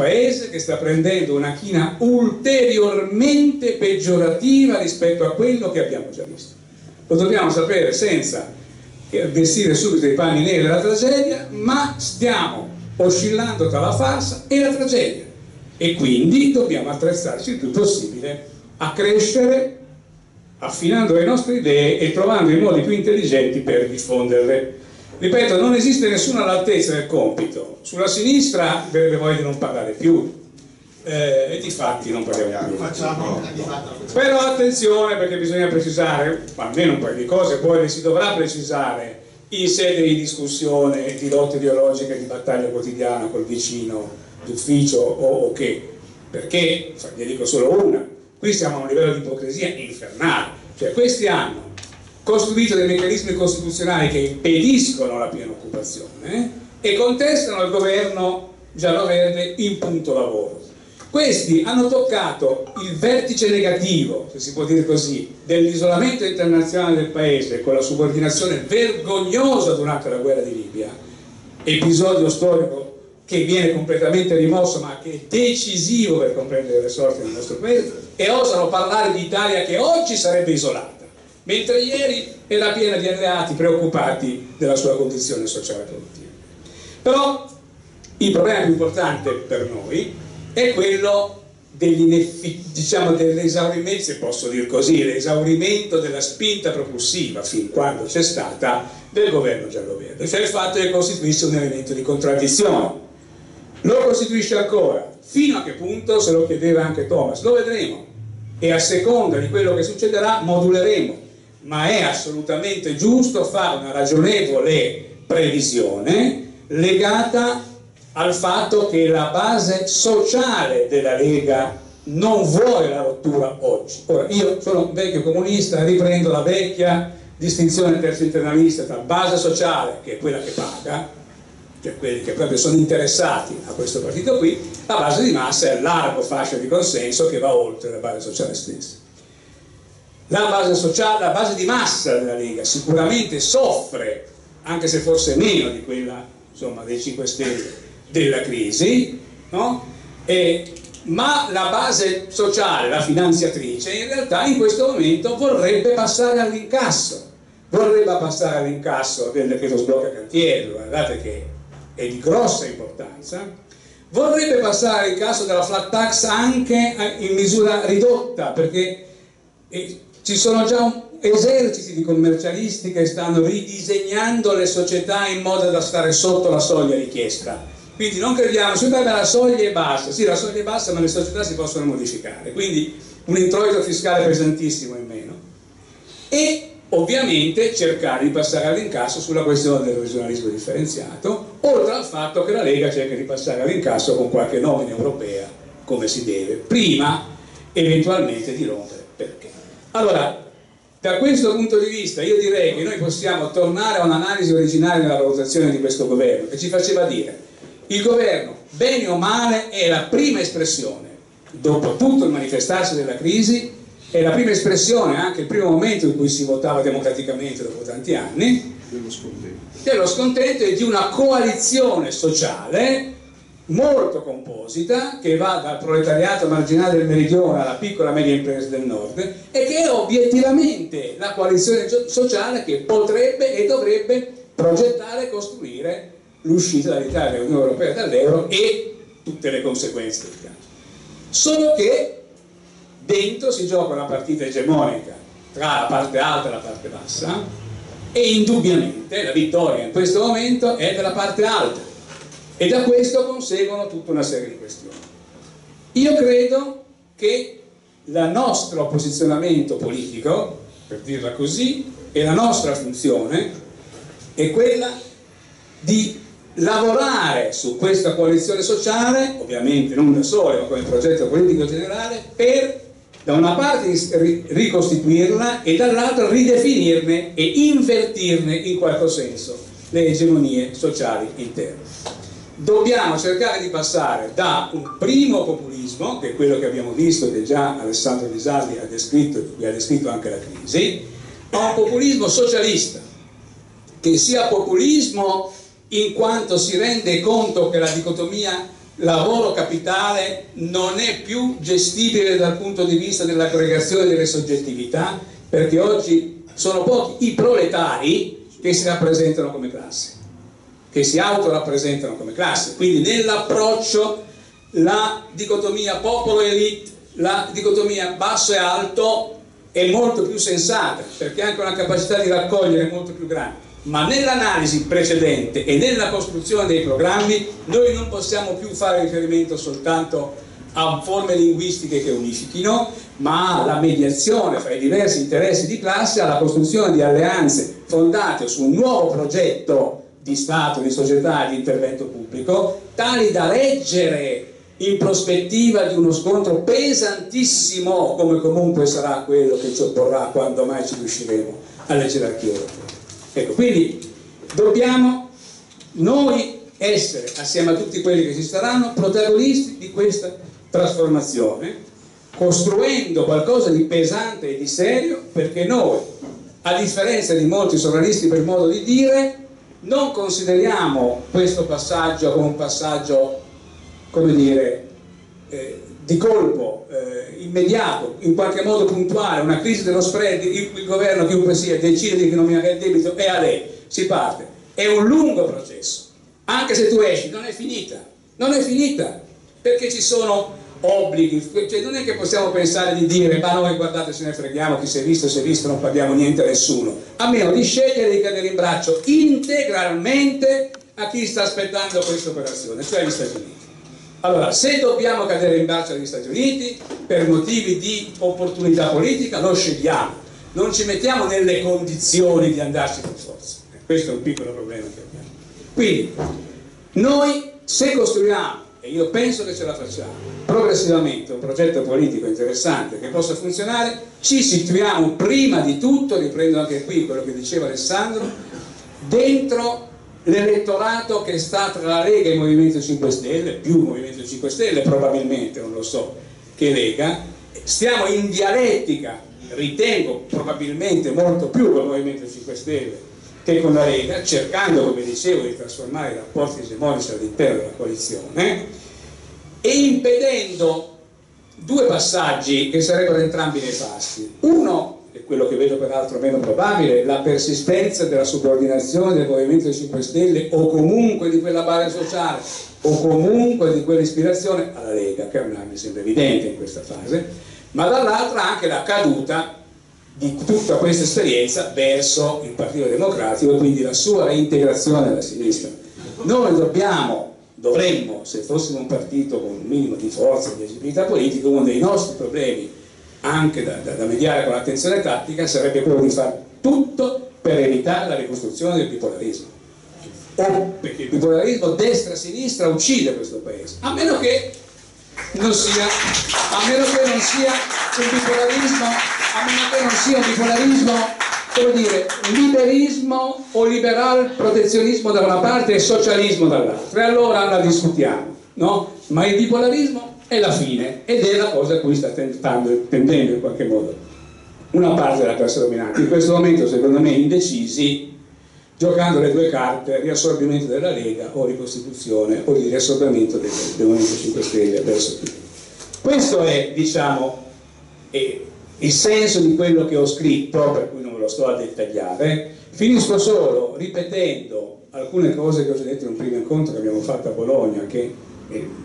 paese che sta prendendo una china ulteriormente peggiorativa rispetto a quello che abbiamo già visto. Lo dobbiamo sapere senza vestire subito i panni neri della tragedia, ma stiamo oscillando tra la farsa e la tragedia e quindi dobbiamo attrezzarci il più possibile a crescere affinando le nostre idee e trovando i modi più intelligenti per diffonderle. Ripeto, non esiste nessuno all'altezza del compito. Sulla sinistra avrebbe voglia di non parlare più, eh, e di fatti non parliamo più. Però attenzione perché bisogna precisare, almeno un paio di cose, poi le si dovrà precisare in sede di discussione, di lotta ideologica, di battaglia quotidiana col vicino d'ufficio o, o che, perché, ne dico solo una, qui siamo a un livello di ipocrisia infernale, cioè questi hanno costruito dei meccanismi costituzionali che impediscono la piena occupazione eh, e contestano il governo giallo-verde in punto lavoro. Questi hanno toccato il vertice negativo, se si può dire così, dell'isolamento internazionale del paese con la subordinazione vergognosa durante la guerra di Libia, episodio storico che viene completamente rimosso ma che è decisivo per comprendere le sorti del nostro paese, e osano parlare di Italia che oggi sarebbe isolata, mentre ieri era piena di alleati preoccupati della sua condizione sociale produttiva. Però il problema più importante per noi è quello diciamo, dell'esaurimento, se posso dire così, l'esaurimento della spinta propulsiva fin quando c'è stata del governo giallo-verde, cioè il fatto che costituisce un elemento di contraddizione. Lo costituisce ancora, fino a che punto se lo chiedeva anche Thomas, lo vedremo e a seconda di quello che succederà moduleremo, ma è assolutamente giusto fare una ragionevole previsione legata al fatto che la base sociale della Lega non vuole la rottura oggi. Ora, io sono un vecchio comunista, riprendo la vecchia distinzione terzo internalista tra base sociale, che è quella che paga, cioè quelli che proprio sono interessati a questo partito qui, la base di massa è largo fascio di consenso che va oltre la base sociale stessa. La base, sociale, la base di massa della Lega sicuramente soffre, anche se forse meno di quella insomma, dei 5 Stelle, della crisi, no? e, ma la base sociale, la finanziatrice, in realtà in questo momento vorrebbe passare all'incasso, vorrebbe passare all'incasso del decreto sblocca cantiere, guardate che è di grossa importanza, vorrebbe passare all'incasso della flat tax anche in misura ridotta, perché eh, ci sono già eserciti di commercialisti che stanno ridisegnando le società in modo da stare sotto la soglia richiesta quindi non crediamo, si deve la soglia e basta, sì la soglia è bassa ma le società si possono modificare, quindi un introito fiscale pesantissimo in meno. E ovviamente cercare di passare all'incasso sulla questione del regionalismo differenziato, oltre al fatto che la Lega cerca di passare all'incasso con qualche nomina europea come si deve, prima eventualmente di rompere. Allora, da questo punto di vista io direi che noi possiamo tornare a un'analisi originale della valutazione di questo governo che ci faceva dire il governo, bene o male, è la prima espressione, dopo tutto il manifestarsi della crisi, è la prima espressione, anche il primo momento in cui si votava democraticamente dopo tanti anni, dello scontento, dello scontento e di una coalizione sociale molto composita che va dal proletariato marginale del meridione alla piccola e media impresa del nord e che è obiettivamente la coalizione sociale che potrebbe e dovrebbe progettare e costruire l'uscita dall'Italia dall'Unione Europea dall'euro e tutte le conseguenze del caso. Solo che dentro si gioca una partita egemonica tra la parte alta e la parte bassa e indubbiamente la vittoria in questo momento è della parte alta e da questo conseguono tutta una serie di questioni. Io credo che il nostro posizionamento politico, per dirla così, e la nostra funzione è quella di lavorare su questa coalizione sociale, ovviamente non da sole, ma come progetto politico generale, per da una parte ricostituirla e dall'altra ridefinirne e invertirne in qualche senso le egemonie sociali interne. Dobbiamo cercare di passare da un primo populismo, che è quello che abbiamo visto che già Alessandro Visalli ha descritto, e ha descritto anche la crisi, a un populismo socialista, che sia populismo in quanto si rende conto che la dicotomia lavoro capitale non è più gestibile dal punto di vista dell'aggregazione delle soggettività, perché oggi sono pochi i proletari che si rappresentano come classe, che si autorappresentano come classe. Quindi nell'approccio la dicotomia popolo-elite, la dicotomia basso e alto è molto più sensata, perché ha anche una capacità di raccogliere molto più grande ma nell'analisi precedente e nella costruzione dei programmi noi non possiamo più fare riferimento soltanto a forme linguistiche che unifichino, ma alla mediazione fra i diversi interessi di classe, alla costruzione di alleanze fondate su un nuovo progetto di Stato, di società di intervento pubblico, tali da reggere in prospettiva di uno scontro pesantissimo, come comunque sarà quello che ci opporrà quando mai ci riusciremo alle gerarchie europee. Ecco, quindi dobbiamo noi essere, assieme a tutti quelli che ci saranno, protagonisti di questa trasformazione, costruendo qualcosa di pesante e di serio, perché noi, a differenza di molti sovranisti per modo di dire, non consideriamo questo passaggio come un passaggio, come dire, eh, di colpo, eh, immediato, in qualche modo puntuale, una crisi dello spread, il, il governo, chiunque sia, decide di nominare il debito e a lei, si parte. È un lungo processo, anche se tu esci, non è finita, non è finita, perché ci sono obblighi, cioè non è che possiamo pensare di dire ma noi guardate se ne freghiamo, chi si è visto si è visto, non paghiamo niente a nessuno, a meno di scegliere di cadere in braccio integralmente a chi sta aspettando questa operazione, cioè gli Stati Uniti. Allora, se dobbiamo cadere in braccio agli Stati Uniti per motivi di opportunità politica, lo scegliamo, non ci mettiamo nelle condizioni di andarci per forza. Questo è un piccolo problema che abbiamo. Quindi, noi se costruiamo, e io penso che ce la facciamo, progressivamente un progetto politico interessante che possa funzionare, ci situiamo prima di tutto, riprendo anche qui quello che diceva Alessandro, dentro l'elettorato che sta tra la Lega e il Movimento 5 Stelle, più Movimento 5 Stelle probabilmente, non lo so, che Lega, stiamo in dialettica, ritengo probabilmente molto più con il Movimento 5 Stelle che con la Lega, cercando, come dicevo, di trasformare i rapporti egemonici all'interno della coalizione e impedendo due passaggi che sarebbero entrambi nefasti. Uno e quello che vedo peraltro meno probabile, la persistenza della subordinazione del Movimento 5 Stelle o comunque di quella base sociale o comunque di quell'ispirazione alla Lega, che ormai mi sembra evidente in questa fase, ma dall'altra anche la caduta di tutta questa esperienza verso il Partito Democratico e quindi la sua reintegrazione alla sinistra. Noi dobbiamo, dovremmo, se fossimo un partito con un minimo di forza e di esibilità politica, uno dei nostri problemi anche da, da, da mediare con l'attenzione tattica sarebbe quello di fare tutto per evitare la ricostruzione del bipolarismo perché il bipolarismo destra-sinistra uccide questo paese a meno che non sia a meno che non sia un bipolarismo a meno che non sia un bipolarismo come dire liberismo o liberal protezionismo da una parte e socialismo dall'altra e allora la discutiamo no? ma il bipolarismo è la fine ed è la cosa a cui sta tentando, tendendo in qualche modo una parte della classe dominante. In questo momento, secondo me, indecisi, giocando le due carte, riassorbimento della Lega o ricostituzione o di riassorbimento del, del Movimento 5 Stelle verso. Questo è, diciamo, è il senso di quello che ho scritto, per cui non ve lo sto a dettagliare. Finisco solo ripetendo alcune cose che ho già detto in un primo incontro che abbiamo fatto a Bologna, che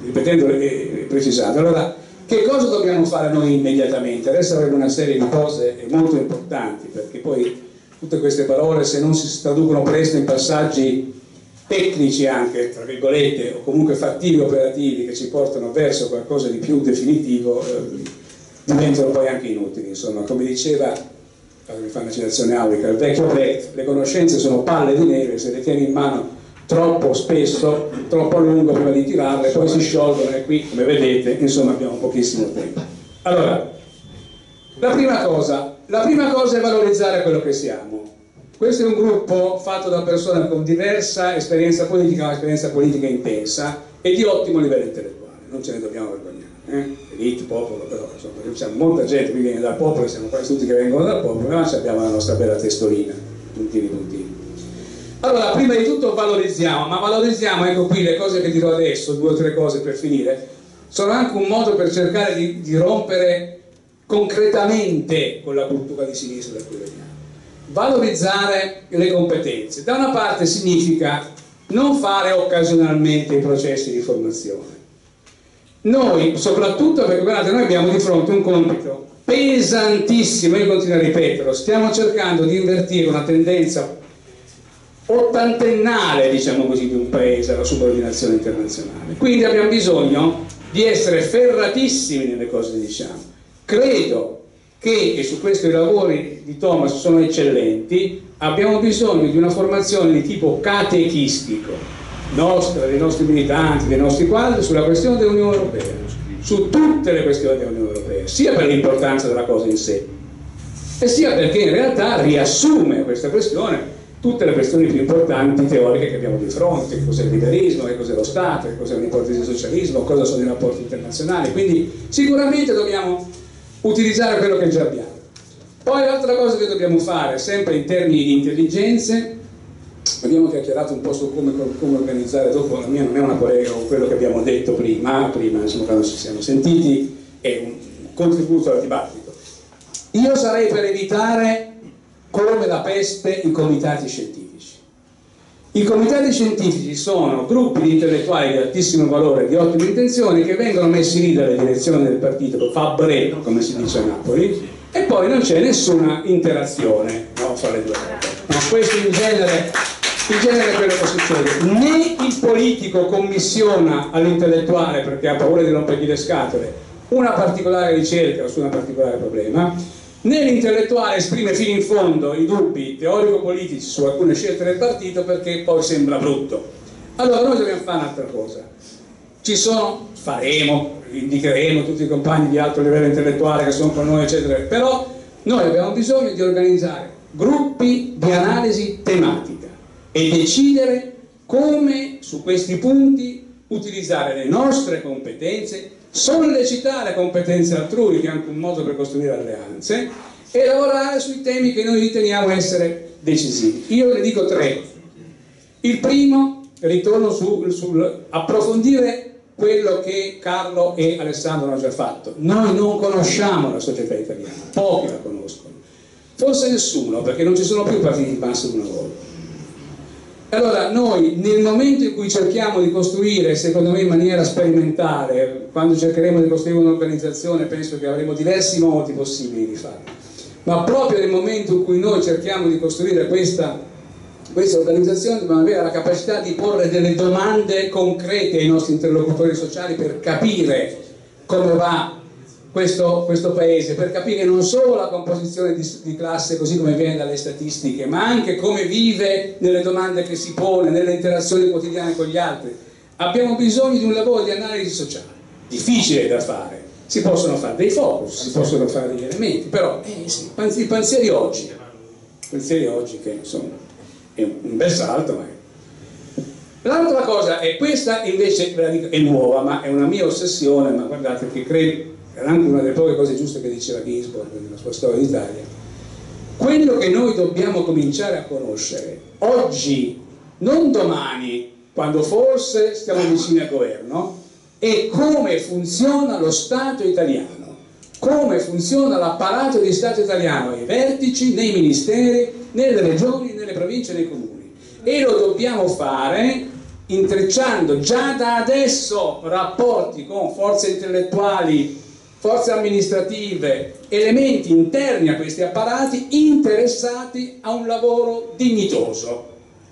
ripetendo e precisando. Allora, che cosa dobbiamo fare noi immediatamente? Adesso avremo una serie di cose molto importanti, perché poi tutte queste parole, se non si traducono presto in passaggi tecnici anche, tra virgolette, o comunque fattivi operativi che ci portano verso qualcosa di più definitivo, eh, diventano poi anche inutili. Insomma, come diceva, mi fa una citazione aulica, il vecchio Brecht, le conoscenze sono palle di neve, se le tieni in mano troppo spesso, troppo a lungo prima di tirarle, poi si sciolgono e qui, come vedete, insomma abbiamo pochissimo tempo. Allora, la prima cosa, la prima cosa è valorizzare quello che siamo. Questo è un gruppo fatto da persone con diversa esperienza politica, un'esperienza politica intensa e di ottimo livello intellettuale, non ce ne dobbiamo vergognare. Eh? Elite, popolo, però insomma, c'è molta gente che viene dal popolo, siamo quasi tutti che vengono dal popolo, ma abbiamo la nostra bella testolina, puntini puntini. Allora, prima di tutto valorizziamo, ma valorizziamo, ecco qui le cose che dirò adesso, due o tre cose per finire, sono anche un modo per cercare di, di rompere concretamente con la cultura di sinistra da cui veniamo. Valorizzare le competenze. Da una parte significa non fare occasionalmente i processi di formazione. Noi, soprattutto perché guardate, noi abbiamo di fronte un compito pesantissimo, io continuo a ripeterlo, stiamo cercando di invertire una tendenza ottantennale, diciamo così, di un paese alla subordinazione internazionale. Quindi abbiamo bisogno di essere ferratissimi nelle cose che diciamo. Credo che, e su questo i lavori di Thomas sono eccellenti, abbiamo bisogno di una formazione di tipo catechistico, nostra, dei nostri militanti, dei nostri quadri, sulla questione dell'Unione Europea, su tutte le questioni dell'Unione Europea, sia per l'importanza della cosa in sé, e sia perché in realtà riassume questa questione tutte le questioni più importanti teoriche che abbiamo di fronte, che cos'è il liberismo, che cos'è lo Stato, che cos'è l'ipotesi del socialismo, cosa sono i rapporti internazionali, quindi sicuramente dobbiamo utilizzare quello che già abbiamo. Poi l'altra cosa che dobbiamo fare, sempre in termini di intelligenze, abbiamo chiacchierato un po' su come, come, organizzare dopo, la mia non è una polemica con quello che abbiamo detto prima, prima insomma, quando ci siamo sentiti, è un contributo al dibattito. Io sarei per evitare come la peste i comitati scientifici. I comitati scientifici sono gruppi di intellettuali di altissimo valore, di ottime intenzioni, che vengono messi lì dalle direzioni del partito, fa breve, come si dice a Napoli, e poi non c'è nessuna interazione no, fra le due cose. No, questo in genere, in genere quello che succede. Né il politico commissiona all'intellettuale, perché ha paura di rompergli le scatole, una particolare ricerca su un particolare problema, né l'intellettuale esprime fino in fondo i dubbi teorico-politici su alcune scelte del partito perché poi sembra brutto. Allora noi dobbiamo fare un'altra cosa. Ci sono, faremo, indicheremo tutti i compagni di alto livello intellettuale che sono con noi, eccetera, però noi abbiamo bisogno di organizzare gruppi di analisi tematica e decidere come su questi punti utilizzare le nostre competenze sollecitare competenze altrui, che è anche un modo per costruire alleanze, e lavorare sui temi che noi riteniamo essere decisivi. Io ne dico tre. Il primo, ritorno sul, sul approfondire quello che Carlo e Alessandro hanno già fatto. Noi non conosciamo la società italiana, pochi la conoscono, forse nessuno, perché non ci sono più partiti di basso di una volta. Allora noi nel momento in cui cerchiamo di costruire, secondo me in maniera sperimentale, quando cercheremo di costruire un'organizzazione penso che avremo diversi modi possibili di farlo, ma proprio nel momento in cui noi cerchiamo di costruire questa, questa organizzazione dobbiamo avere la capacità di porre delle domande concrete ai nostri interlocutori sociali per capire come va questo, questo, paese per capire non solo la composizione di, di, classe così come viene dalle statistiche, ma anche come vive nelle domande che si pone, nelle interazioni quotidiane con gli altri. Abbiamo bisogno di un lavoro di analisi sociale, difficile da fare. Si possono fare dei focus, si possono fare degli elementi, però eh, sì, i pensieri oggi, pensieri oggi che insomma è un bel salto, ma L'altra cosa, e questa invece è nuova, ma è una mia ossessione, ma guardate che credo era anche una delle poche cose giuste che diceva Ginsburg nella sua storia d'Italia, quello che noi dobbiamo cominciare a conoscere oggi, non domani, quando forse stiamo vicini al governo, è come funziona lo Stato italiano, come funziona l'apparato di Stato italiano ai vertici, nei ministeri, nelle regioni, nelle province nei comuni. E lo dobbiamo fare intrecciando già da adesso rapporti con forze intellettuali forze amministrative, elementi interni a questi apparati interessati a un lavoro dignitoso,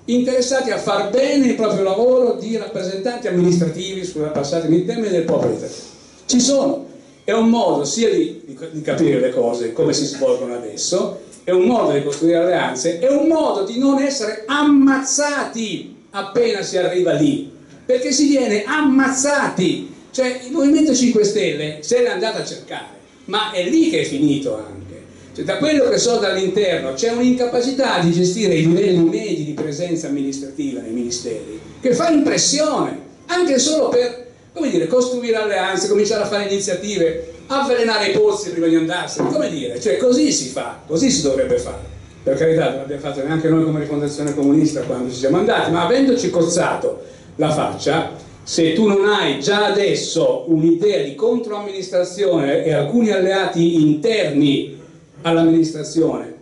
interessati a far bene il proprio lavoro di rappresentanti amministrativi, sulla passata in termini del popolo italiano. Ci sono, è un modo sia di, di, di capire le cose come si svolgono adesso, è un modo di costruire alleanze, è un modo di non essere ammazzati appena si arriva lì, perché si viene ammazzati cioè il Movimento 5 Stelle se l'è andato a cercare, ma è lì che è finito anche. Cioè, da quello che so dall'interno c'è un'incapacità di gestire i livelli medi di presenza amministrativa nei ministeri che fa impressione, anche solo per dire, costruire alleanze, cominciare a fare iniziative, avvelenare i pozzi prima di andarsene, come dire, cioè così si fa, così si dovrebbe fare. per carità non l'abbiamo fatto neanche noi come rifondazione comunista quando ci siamo andati, ma avendoci cozzato la faccia, se tu non hai già adesso un'idea di controamministrazione e alcuni alleati interni all'amministrazione,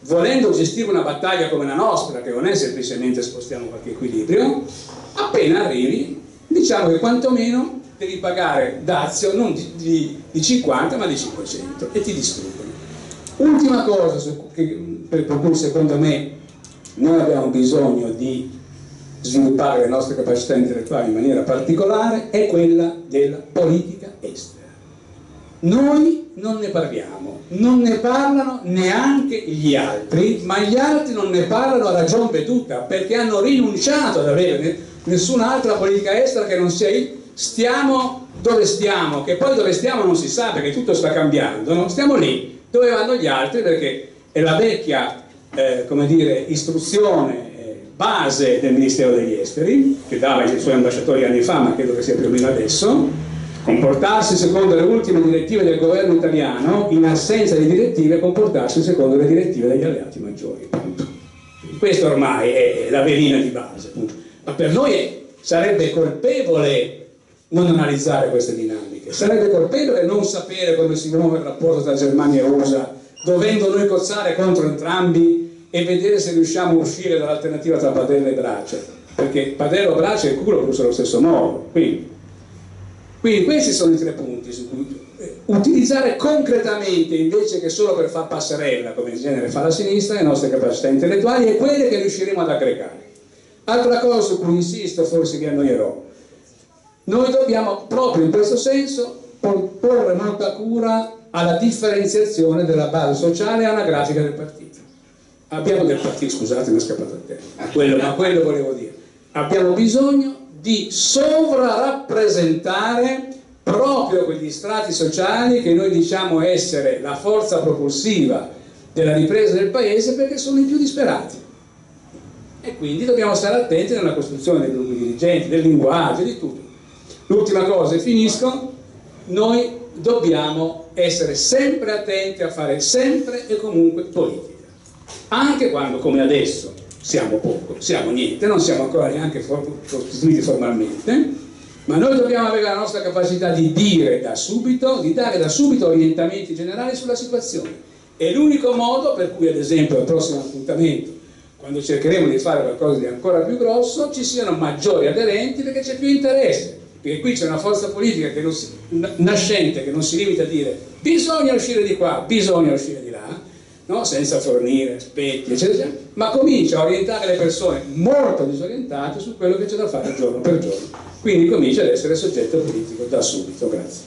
volendo gestire una battaglia come la nostra, che non è semplicemente spostiamo qualche equilibrio, appena arrivi, diciamo che quantomeno devi pagare dazio non di, di, di 50 ma di 500 e ti distruggono. Ultima cosa su, che, per cui secondo me noi abbiamo bisogno di sviluppare le nostre capacità intellettuali in maniera particolare è quella della politica estera. Noi non ne parliamo, non ne parlano neanche gli altri, ma gli altri non ne parlano a ragion veduta perché hanno rinunciato ad avere nessun'altra politica estera che non sia il stiamo dove stiamo, che poi dove stiamo non si sa perché tutto sta cambiando, no? stiamo lì dove vanno gli altri perché è la vecchia eh, come dire, istruzione base del Ministero degli Esteri, che dava ai suoi ambasciatori anni fa, ma credo che sia più o meno adesso, comportarsi secondo le ultime direttive del governo italiano, in assenza di direttive comportarsi secondo le direttive degli alleati maggiori. Punto. Questo ormai è la velina di base. Punto. Ma per noi sarebbe colpevole non analizzare queste dinamiche, sarebbe colpevole non sapere come si muove il rapporto tra Germania e USA, dovendo noi cozzare contro entrambi e vedere se riusciamo a uscire dall'alternativa tra padella e brace perché padella, brace e culo brucia allo stesso modo quindi, quindi, questi sono i tre punti su cui eh, utilizzare concretamente invece che solo per far passerella come in genere fa la sinistra le nostre capacità intellettuali e quelle che riusciremo ad aggregare. Altra cosa su cui insisto forse vi annoierò. Noi dobbiamo proprio in questo senso porre molta cura alla differenziazione della base sociale anagrafica del partito abbiamo del partito, scusate mi è scappato il tempo, quello, ma quello volevo dire, abbiamo bisogno di sovrarappresentare proprio quegli strati sociali che noi diciamo essere la forza propulsiva della ripresa del paese perché sono i più disperati. E quindi dobbiamo stare attenti nella costruzione dei gruppi dirigenti, del linguaggio, di tutto. L'ultima cosa, e finisco, noi dobbiamo essere sempre attenti a fare sempre e comunque politica anche quando come adesso siamo poco, siamo niente, non siamo ancora neanche costituiti formalmente, ma noi dobbiamo avere la nostra capacità di dire da subito, di dare da subito orientamenti generali sulla situazione. È l'unico modo per cui, ad esempio, al prossimo appuntamento, quando cercheremo di fare qualcosa di ancora più grosso, ci siano maggiori aderenti perché c'è più interesse. Perché qui c'è una forza politica che si, nascente che non si limita a dire bisogna uscire di qua, bisogna uscire di là, no? senza fornire aspetti, eccetera, ma comincia a orientare le persone molto disorientate su quello che c'è da fare giorno per giorno. Quindi comincia ad essere soggetto politico da subito. Grazie.